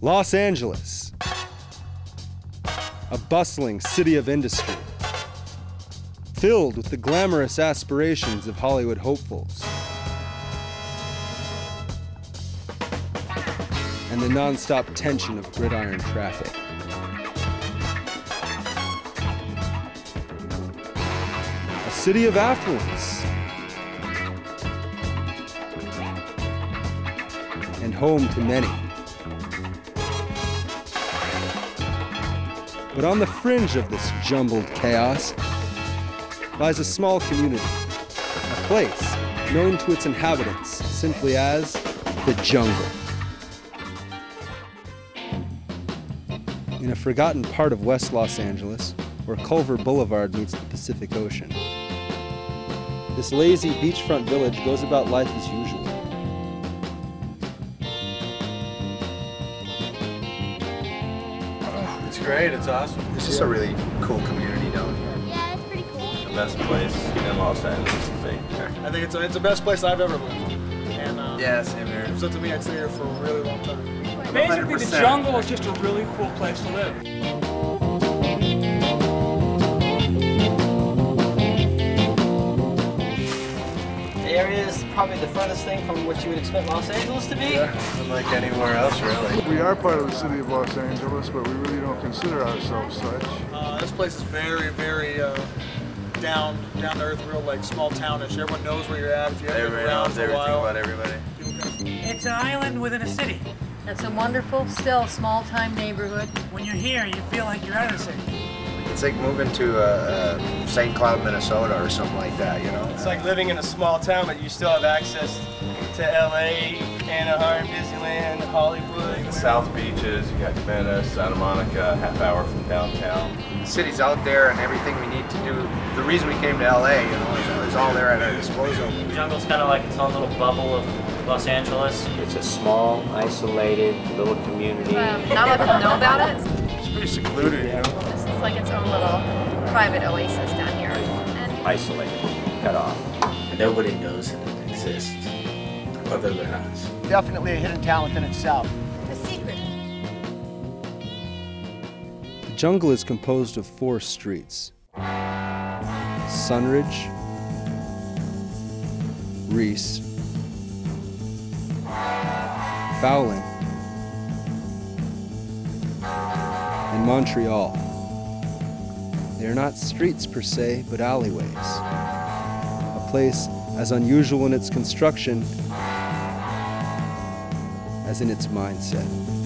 Los Angeles, a bustling city of industry, filled with the glamorous aspirations of Hollywood hopefuls. And the nonstop tension of gridiron traffic. A city of affluence. And home to many. But on the fringe of this jumbled chaos lies a small community, a place known to its inhabitants simply as the jungle. In a forgotten part of West Los Angeles, where Culver Boulevard meets the Pacific Ocean, this lazy beachfront village goes about life as usual. Great. It's awesome. It's just a really cool community down here. Yeah, it's pretty cool. the best place in Los Angeles to be. I think it's it's the best place I've ever lived. And uh, Yeah, same here. it's up to me. I'd stay here for a really long time. Basically, the 100%. jungle is just a really cool place to live. Probably the furthest thing from what you would expect Los Angeles to be. Unlike anywhere else, really. We are part of the city of Los Angeles, but we really don't consider ourselves such. Uh, this place is very, very uh, down, down to earth, real like small townish. Everyone knows where you're at. If you haven't been Everybody around knows for a everything while, about everybody. It's an island within a city. It's a wonderful, still small-time neighborhood. When you're here, you feel like you're out of the city. It's like moving to uh, uh, St. Cloud, Minnesota or something like that, you know? It's like living in a small town, but you still have access to LA, Anaheim, Disneyland, Hollywood. The South Beaches, you got Venice, Santa Monica, half hour from downtown. The city's out there and everything we need to do. The reason we came to LA, you know, is, is all there at our disposal. The jungle's kind of like its own little bubble of Los Angeles. It's a small, isolated little community. Um, not a lot of people know about it. It's pretty secluded, you know? This is like its own little private oasis down here. And Isolated, cut off. Nobody knows that it exists other than us. Definitely a hidden talent in itself. a secret. The jungle is composed of four streets Sunridge, Rees, Fowling, and Montreal. They are not streets per se, but alleyways. A place as unusual in its construction as in its mindset.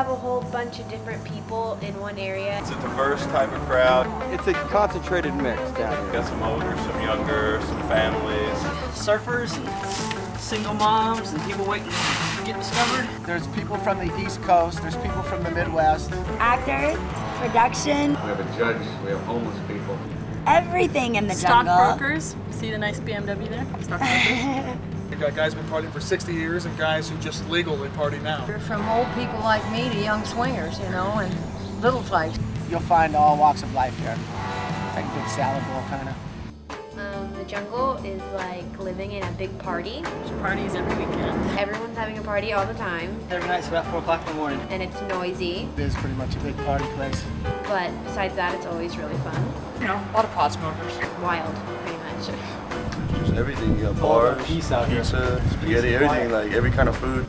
Have a whole bunch of different people in one area. It's a diverse type of crowd. It's a concentrated mix down here. Got some older, some younger, some families. Surfers, and single moms, and people waiting to get discovered. There's people from the East Coast, there's people from the Midwest. Actors, production, We have a judge, we have homeless people. everything in the jungle. Stockbrokers. See the nice BMW there? Stockbrokers. We got guys been partying for 60 years and guys who just legally party now. From old people like me to young swingers, you know, and little types. You'll find all walks of life here. Like a big salad bowl kind of. Um, the jungle is like living in a big party. There's parties every weekend. Everyone's having a party all the time, Every night's about 4 o'clock in the morning. and it's noisy. It is pretty much a big party place. But besides that, it's always really fun. You know, a lot of pot smokers. Wild, pretty much. There's everything. You got bars, peace out here. pizza, spaghetti, everything, like every kind of food.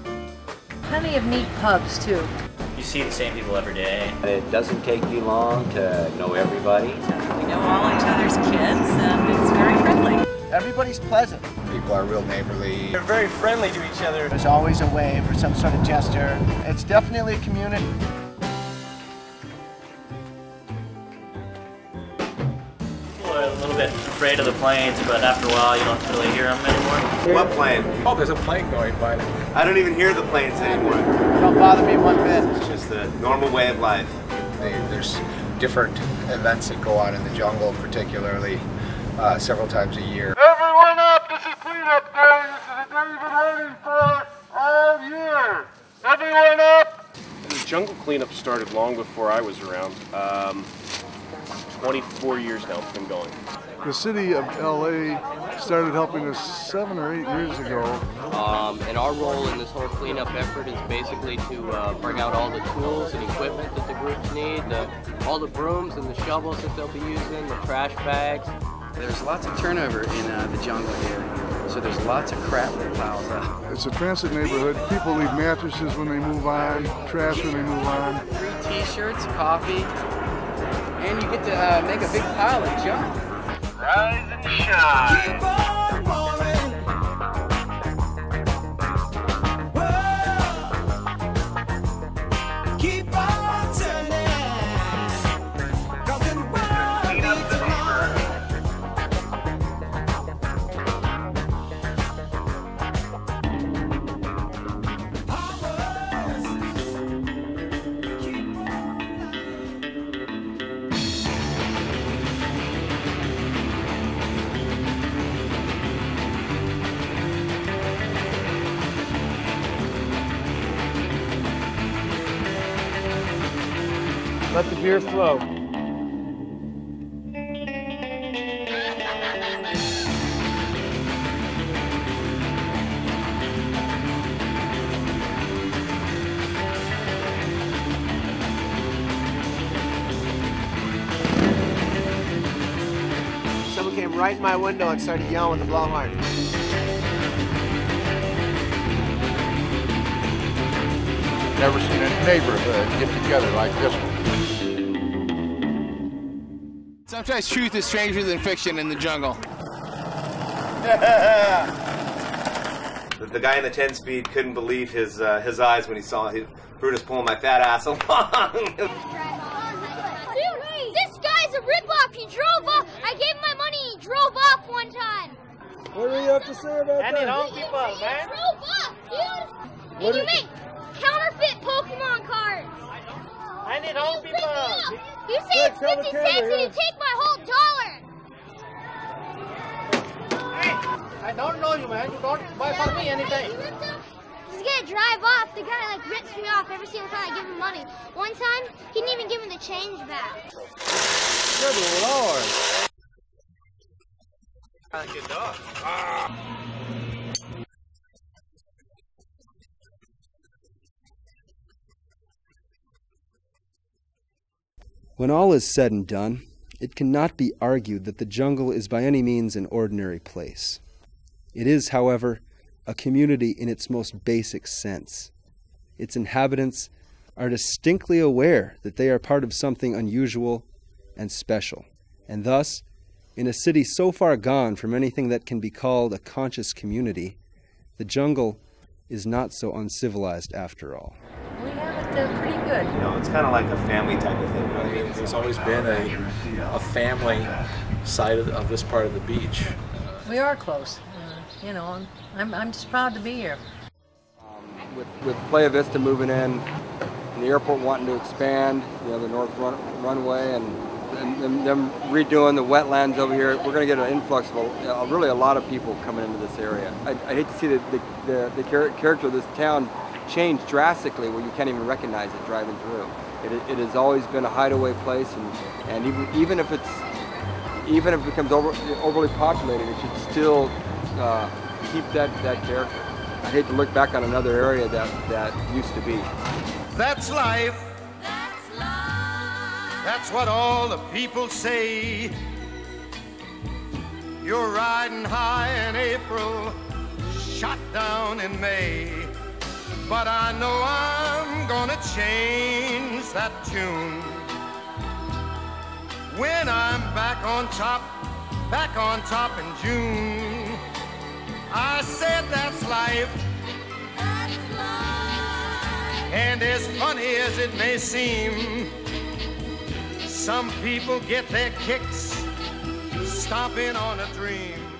Plenty of neat pubs, too. You see the same people every day. It doesn't take you long to know everybody. We know all each other's kids, and it's very friendly. Everybody's pleasant. People are real neighborly. They're very friendly to each other. There's always a wave or some sort of gesture. It's definitely a community. A little bit afraid of the planes, but after a while, you don't really hear them anymore. What plane? Oh, there's a plane going by. I don't even hear the planes anymore. Don't bother me one bit. It's just the normal way of life. They, there's different events that go on in the jungle, particularly uh, several times a year. Everyone up! This is cleanup day. This is a day we've been waiting for all year. Everyone up! The jungle cleanup started long before I was around. Um, 24 years now it's been going. The city of LA started helping us seven or eight years ago. Um, and our role in this whole cleanup effort is basically to uh, bring out all the tools and equipment that the groups need, the, all the brooms and the shovels that they'll be using, the trash bags. There's lots of turnover in uh, the jungle here, so there's lots of crap that piles up. It's a transit neighborhood. People leave mattresses when they move on, trash when they move on. Free t-shirts, coffee, and you get to uh, make a big pile of junk. Rise and shine. Beer flow. Someone came right in my window and started yelling with a blow horn. Never seen a neighborhood get together like this one. Sometimes truth is stranger than fiction in the jungle. The, the guy in the 10 speed couldn't believe his uh, his eyes when he saw his, Brutus pulling my fat ass along. Dude, this guy's a ripoff. He drove off. I gave him my money. He drove off one time. What do you have to say about I that? need home people, man. He drove off, dude. What Did you did- make counterfeit Pokemon cards? I need home people. You say Quick, it's tell 50 cents and you take my I don't know you, man. You don't buy for me anything. He's gonna drive off. The guy like rips me off every single time I give him money. One time, he didn't even give him the change back. Good lord. Good dog. When all is said and done, it cannot be argued that the jungle is by any means an ordinary place. It is, however, a community in its most basic sense. Its inhabitants are distinctly aware that they are part of something unusual and special, and thus, in a city so far gone from anything that can be called a conscious community, the jungle is not so uncivilized after all. We have it uh, pretty good. You know, it's kind of like a family type of thing. You know what I mean? There's always been a, a family side of, of this part of the beach. We are close. You know, I'm- I'm, just proud to be here. Um, with, with Playa Vista moving in, and the airport wanting to expand, you know, the north run, runway, and, and, and them redoing the wetlands over here, we're going to get an influx of really a lot of people coming into this area. I, I hate to see the, the, the, the char- character of this town change drastically where you can't even recognize it driving through. It, it has always been a hideaway place, and, and even, even if it's even if it becomes over, overly populated, it should still uh, keep that, that character. I hate to look back on another area that, that used to be. That's life. That's life. That's what all the people say. You're riding high in April, shot down in May. But I know I'm gonna change that tune. When I'm back on top, back on top in June. I said that's life. And as funny as it may seem, some people get their kicks stomping on a dream.